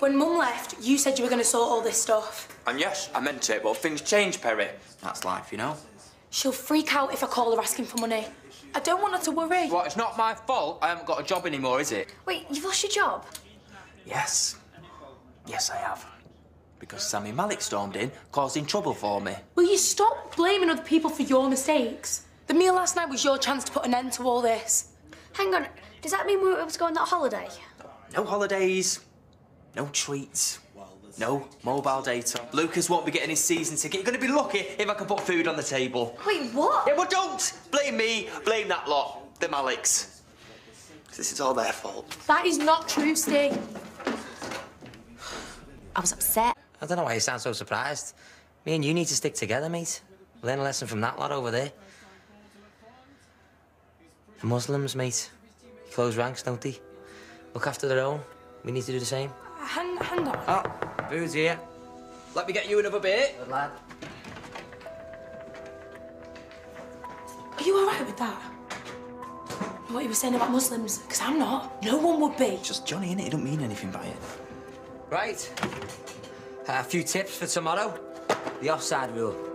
When Mum left, you said you were going to sort all this stuff. And yes, I meant it, but things change, Peri. That's life, you know. She'll freak out if I call her asking for money. I don't want her to worry. Well, it's not my fault. I haven't got a job anymore, is it? Wait, you've lost your job? Yes. Yes, I have. Because Sami Maalik stormed in, causing trouble for me. Will you stop blaming other people for your mistakes? The meal last night was your chance to put an end to all this. Hang on, does that mean we were able to go on that holiday? No holidays, no treats, no mobile data. Lucas won't be getting his season ticket. You're going to be lucky if I can put food on the table. Wait, what? Yeah, well, don't blame me. Blame that lot, the Maaliks. This is all their fault. That is not true, Steve. I was upset. I don't know why you sound so surprised. Me and you need to stick together, mate. Learn a lesson from that lot over there. The Muslims, mate. Close ranks, don't they? Look after their own. We need to do the same. Hang, hang on. Oh, food's here. Let me get you another bit. Good lad. Are you all right with that? What you were saying about Muslims? Because I'm not. No one would be. Just Jonny, innit? He don't mean anything by it. Right. Uh, a few tips for tomorrow. The offside rule.